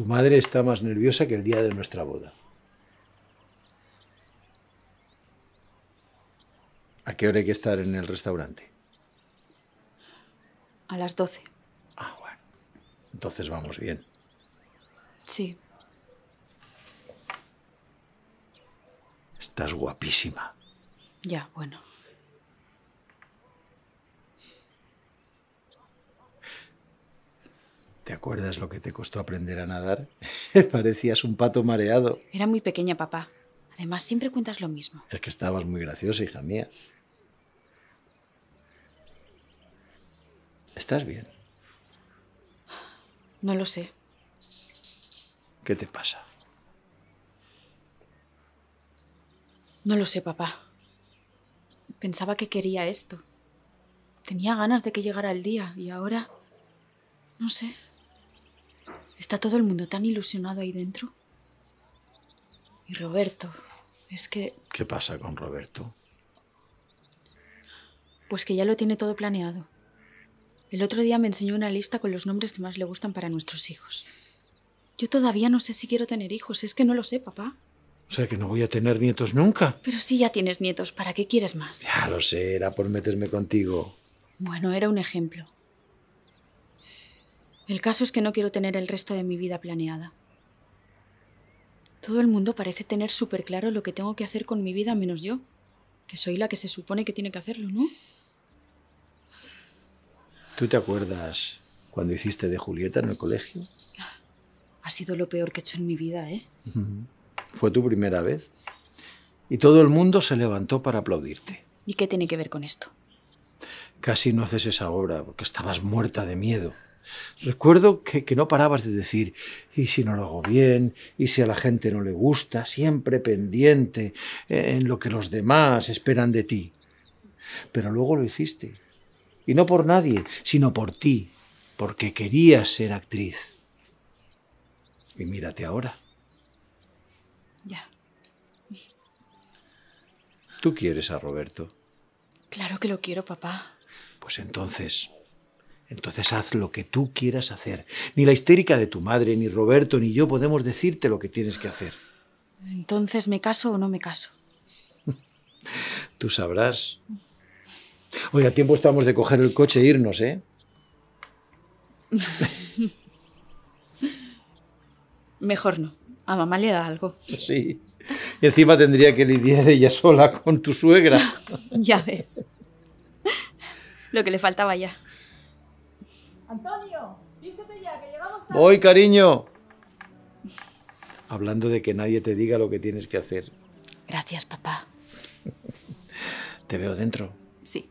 Tu madre está más nerviosa que el día de nuestra boda. ¿A qué hora hay que estar en el restaurante? A las 12. Ah, bueno. Entonces vamos bien. Sí. Estás guapísima. Ya, bueno. ¿Te acuerdas lo que te costó aprender a nadar? Parecías un pato mareado. Era muy pequeña, papá. Además, siempre cuentas lo mismo. Es que estabas muy graciosa, hija mía. ¿Estás bien? No lo sé. ¿Qué te pasa? No lo sé, papá. Pensaba que quería esto. Tenía ganas de que llegara el día y ahora... No sé. Está todo el mundo tan ilusionado ahí dentro. Y Roberto, es que... ¿Qué pasa con Roberto? Pues que ya lo tiene todo planeado. El otro día me enseñó una lista con los nombres que más le gustan para nuestros hijos. Yo todavía no sé si quiero tener hijos, es que no lo sé, papá. O sea que no voy a tener nietos nunca. Pero si ya tienes nietos, ¿para qué quieres más? Ya lo sé, era por meterme contigo. Bueno, era un ejemplo. El caso es que no quiero tener el resto de mi vida planeada. Todo el mundo parece tener súper claro lo que tengo que hacer con mi vida menos yo, que soy la que se supone que tiene que hacerlo, ¿no? ¿Tú te acuerdas cuando hiciste de Julieta en el colegio? Ha sido lo peor que he hecho en mi vida, ¿eh? Fue tu primera vez. Y todo el mundo se levantó para aplaudirte. ¿Y qué tiene que ver con esto? Casi no haces esa obra porque estabas muerta de miedo. Recuerdo que, que, no parabas de decir, ¿y si no lo hago bien? ¿Y si a la gente no le gusta? Siempre pendiente en lo que los demás esperan de ti. Pero luego lo hiciste. Y no por nadie, sino por ti, porque querías ser actriz. Y mírate ahora. Ya. ¿Tú quieres a Roberto? Claro que lo quiero, papá. Pues entonces, entonces haz lo que tú quieras hacer. Ni la histérica de tu madre, ni Roberto, ni yo podemos decirte lo que tienes que hacer. Entonces, ¿me caso o no me caso? Tú sabrás. Oye, a tiempo estamos de coger el coche e irnos, ¿eh? Mejor no. A mamá le da algo. Sí. Y encima tendría que lidiar ella sola con tu suegra. ya ves. Lo que le faltaba ya. Antonio, vístete ya, que llegamos tarde. Voy, cariño. Hablando de que nadie te diga lo que tienes que hacer. Gracias, papá. Te veo dentro. Sí.